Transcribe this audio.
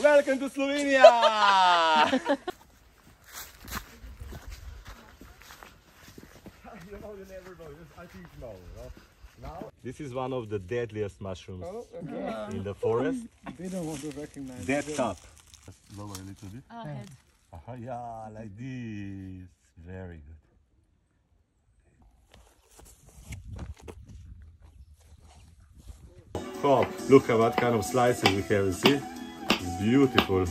Welcome to Slovenia! you know, you never know. I think no. no? Now, this is one of the deadliest mushrooms Oh, okay. in the forest. They don't want to recognize Dead it. cup. Just lower a little bit. Oh, head. Uh-huh, yeah, like this. Very good. Oh, look at what kind of slices we have, see? Beautiful.